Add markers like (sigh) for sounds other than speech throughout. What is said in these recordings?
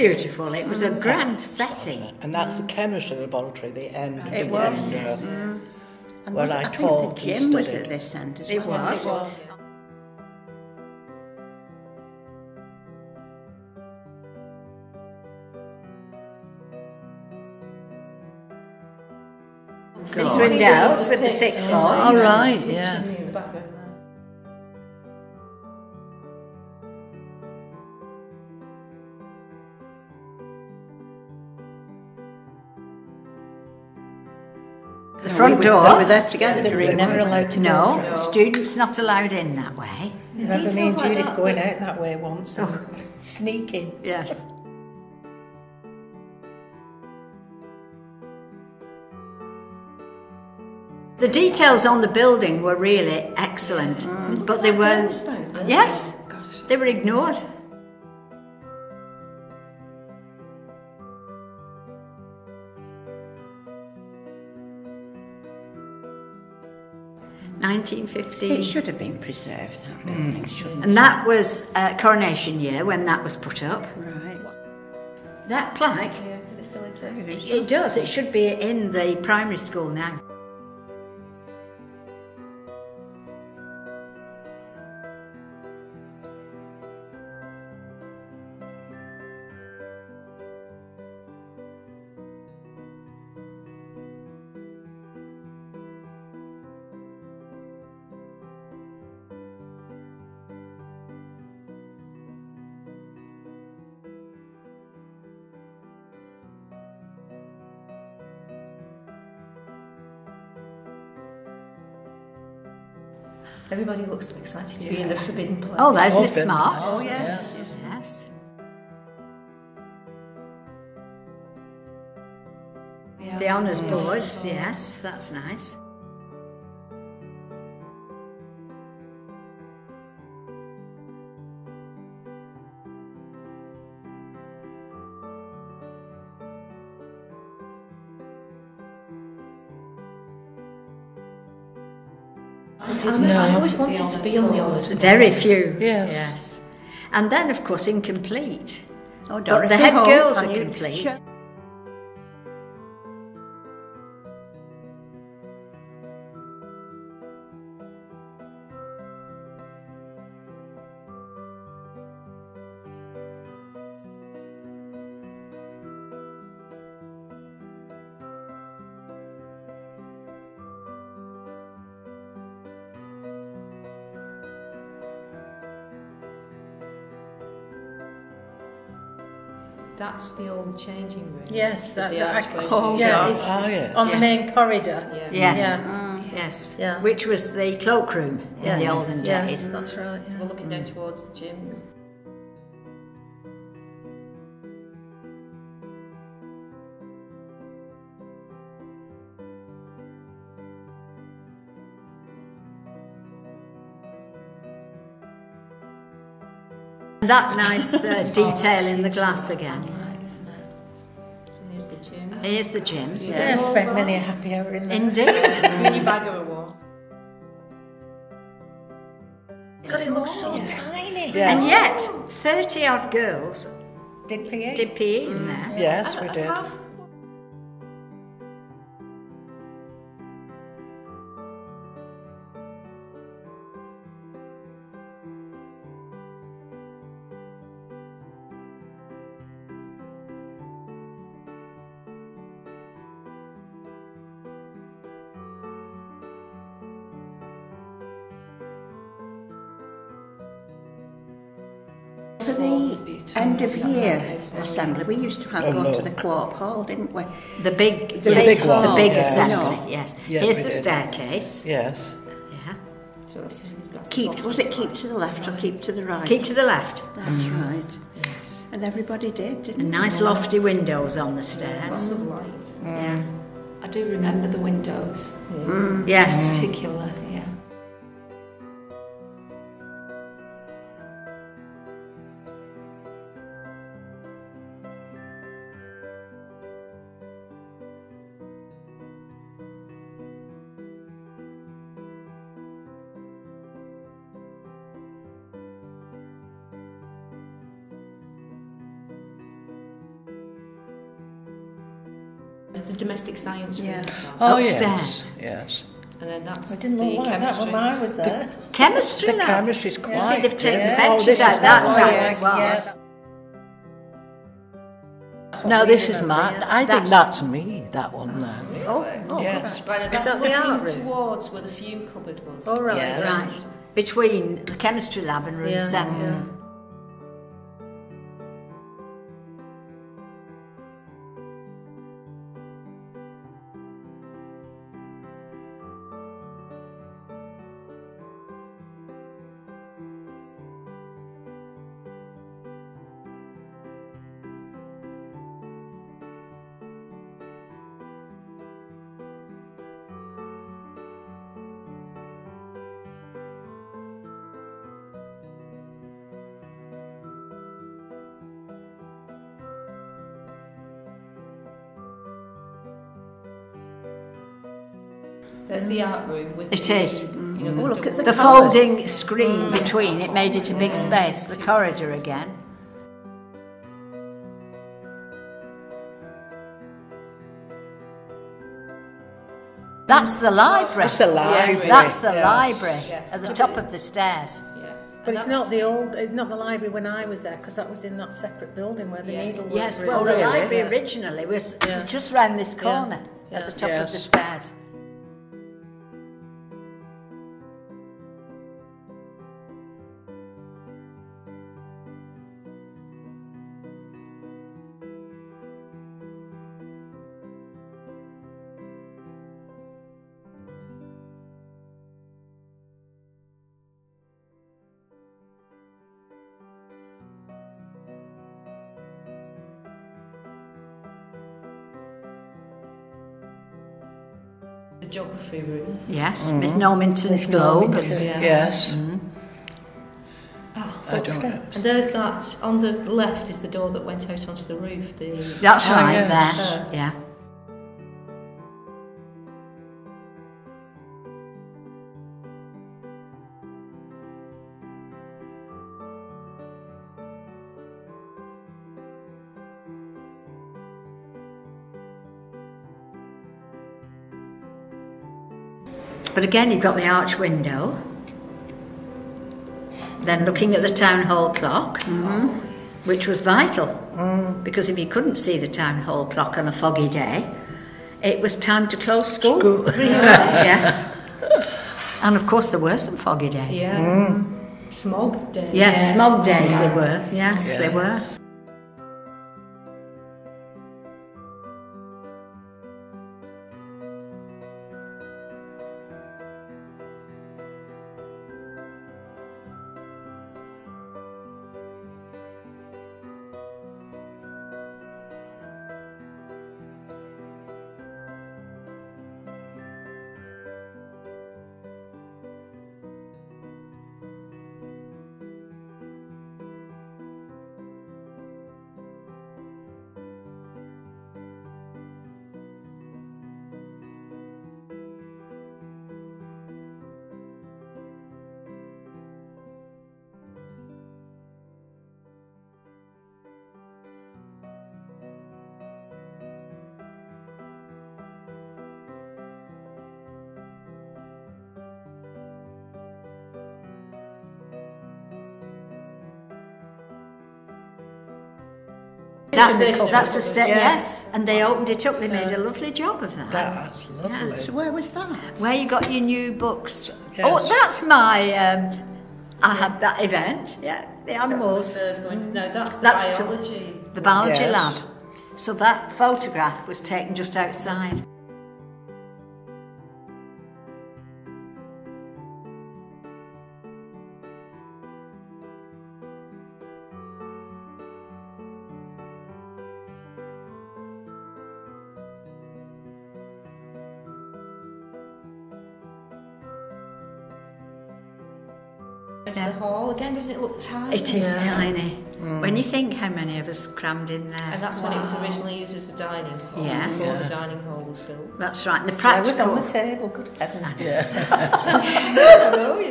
beautiful. It was a grand setting. And that's the chemistry laboratory, the end. It the was. end, uh, Mm. And Where was- I think taught the gym was at this end as It well. was. Miss Rindell's with the sixth floor. All right, yeah. Front we door. We were there together. They were never allowed to go No, through. students not allowed in that way. Remember me and Details like Judith that, going out that way once and oh. sneaking. Yes. The details on the building were really excellent, but they weren't. Yes, Gosh, they were ignored. Nineteen It should have been preserved, that building, shouldn't and that was uh, coronation year when that was put up. Right. That plaque, Yeah, does it still exist? it does. It should be in the primary school now. Everybody looks so excited to be in the forbidden place. Oh, there's Miss Smart. Oh, yeah. Yes. The honours boards, yes, that's nice. I, I always wanted to be on the honours board. Very few. Yes. Yes. And then, of course, incomplete. Oh, But Dorothy the head Hall, girls can are you complete. show- That's the old changing room. Yes, that, The that archway. oh, yeah, it's Oh, yeah. on the main corridor. Yeah. Yes. Yeah. Yes. Yeah. Which was the cloakroom in the olden yes, days. that's right. So we're looking down towards the gym. That nice uh, (laughs) detail in the glass again. Here's the gym. Yeah, I've spent many a happy hour in there. Indeed. (laughs) Doing your bag a walk. God, it looks so tiny. And yet, 30 odd girls Did PA? did PE in there. Yes, we did. The end of year assembly, we used to have Oh, go no. to the Co-op Hall, didn't we? The big, The yes, big one, the big yeah. assembly, No. yes. Yeah, Here's the did. staircase. Yes. Yeah. So that's, that's Keep, bottom. was it keep to the left or keep to the right? Keep to the left. That's mm. right. Yes. And everybody did, didn't And they? nice lofty windows on the stairs. Lots of light. Yeah. Mm. I do remember the windows, mm. Yes. In particular, There's the domestic science room. Yeah. class. Oh, Upstairs. yes. Yes. And then that's I didn't the look like that chemistry. when I was there. Chemistry The lab. chemistry's You see, they've taken Yeah. the Oh, benches this out is that nice. yeah, it was. yeah. That's Now this is remember, my. yeah. I think That's- that's me. That one now. Oh, oh, Yes. Right, and that's that the looking art room? towards where the fume cupboard was. All right. Yeah. right. Between the chemistry lab and room Yeah, seven. yeah. There's the mm. art room with It the, is. You know, the, Oh, look at double- The folding screen mm. between, it made it a big space. The corridor again. That's the library. That's the library. That's the yes. library Yes. at the top of the stairs. Yeah. But it's not the old, it's not the library when I was there because that was in that separate building where the Yeah. needlework Yes, well, was. the library Yeah. originally was Yeah. just round this corner Yeah. at the top of the stairs. Geography room. Yes, mm-hmm. Miss Normanton's Miss globe. Normanton. and- Yes. Oh, I don't And there's that on the left is the door that went out onto the roof. The That's Oh, right yes. there. Yeah. But again, you've got the arch window. Then looking at the town hall clock, mm-hmm. which was vital mm. because if you couldn't see the town hall clock on a foggy day, it was time to close school. (laughs) yes. And of course, there were some foggy days. yeah. Mm. Smog day. Yes, smog days there were. Yes, Yeah. there were. That's the, station. that's the step, Yeah. yes. And they opened it up, they made a lovely job of that. That's lovely. So where was that? Where you got your new books. Yes. Oh, that's my, um, I had that event, yeah, the That's on the animals, stairs going to, no, that's the That's to- biology. the biology Yes. lab. So that photograph was taken just outside. It's the hall again. Doesn't it look tiny? It is Yeah. tiny. Mm. When you think how many of us crammed in there. And that's when it was originally used as a dining hall. Yes. Before Yeah. the dining hall was built. That's right. The I was on the table, good heavens. oh (laughs) yeah.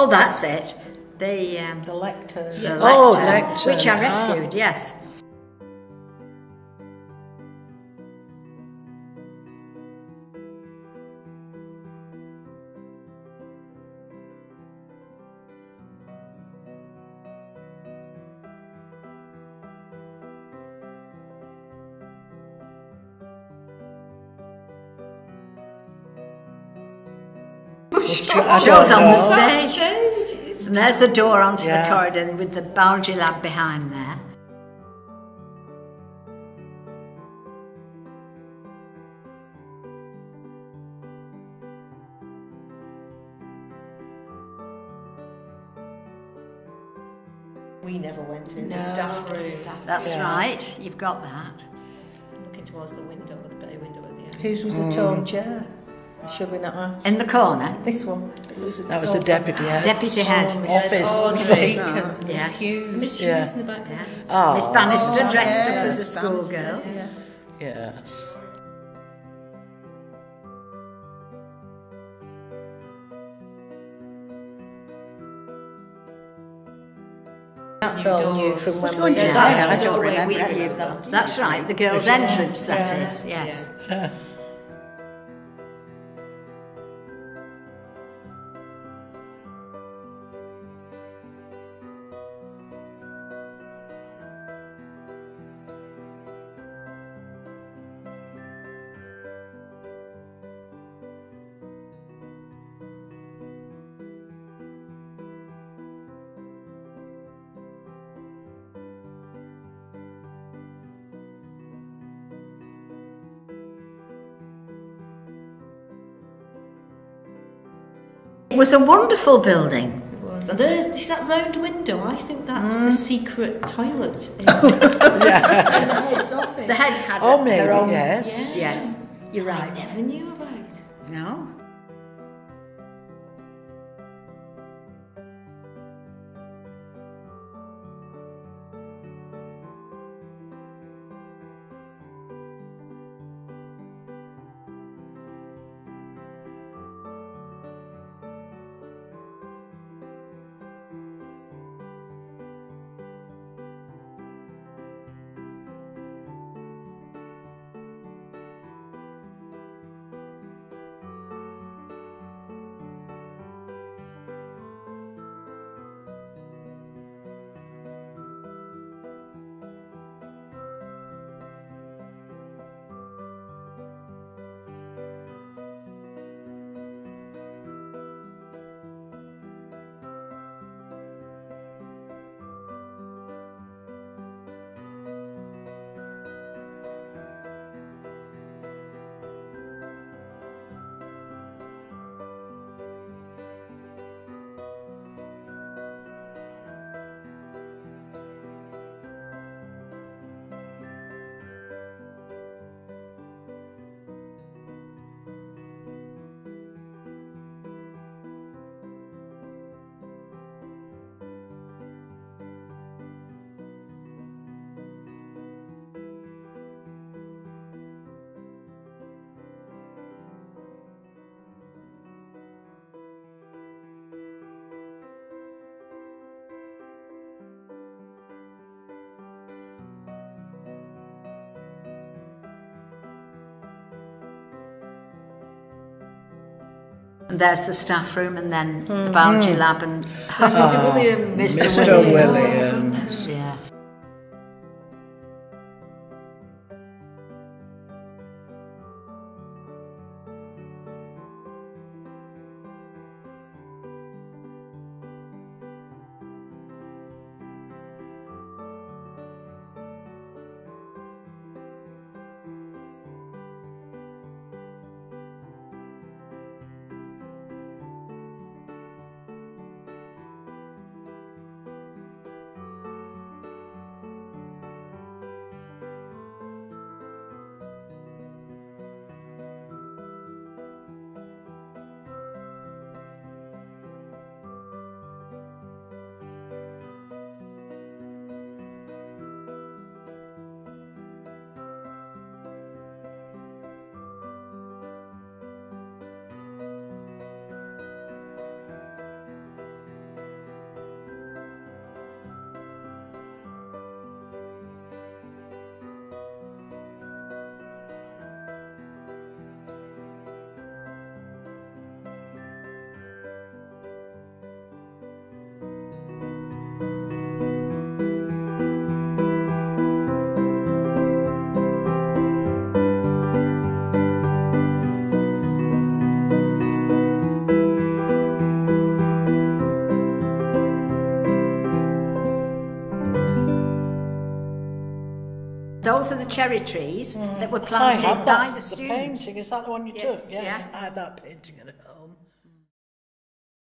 Oh, that's it. The, um, The lectern. the Oh, which I ah. rescued, yes. I Shows on the stage. And there's the door onto Yeah. the corridor with the biology lab behind there. We never went in No, the staff room. staff That's Yeah. right, you've got that. Looking towards the window, the bay window at the end. Whose was the mm. tall chair? Should we not ask? In the corner, this one. Who's the That was the deputy head. deputy head. Oh, Office. Oh, Vacant. Yes. It's huge. Miss Yeah. Hughes in the back. Yeah. Oh, Miss Bannister Oh, dressed yeah. up as a schoolgirl. Yeah. yeah. That's all new from when we to Yes. say, That's I don't doorway remember any of that. That's right, the girls' entrance, that is, yes. (laughs) was a wonderful building. It was. And there's is that round window. I think that's Mm. the secret toilet in, in (laughs) the head's office. The head had Oh, their maybe, own. yes. Yes, you're I right. never knew And there's the staff room and then the hmm. biology hmm. lab and There's Mr. William. Mr. Mr. Williams. Cherry trees that were mm. I planted by the The students. painting, is that the one you Yes, took? Yes, yeah. I had that painting in home.